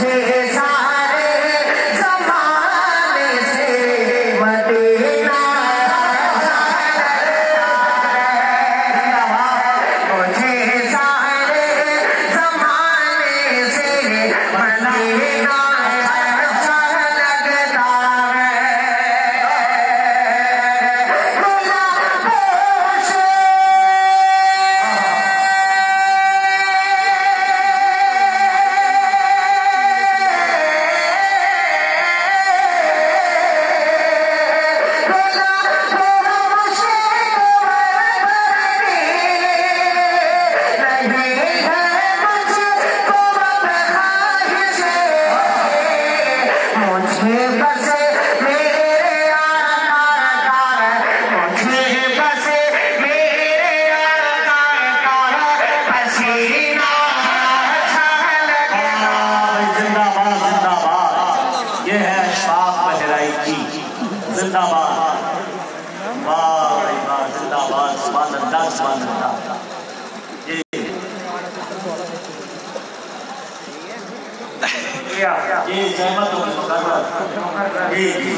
Hey, hey. زندہ باد. واہ واہ زندہ باد. سبحان اللہ سبحان اللہ یہ. زحمت ہوگی مقرر جی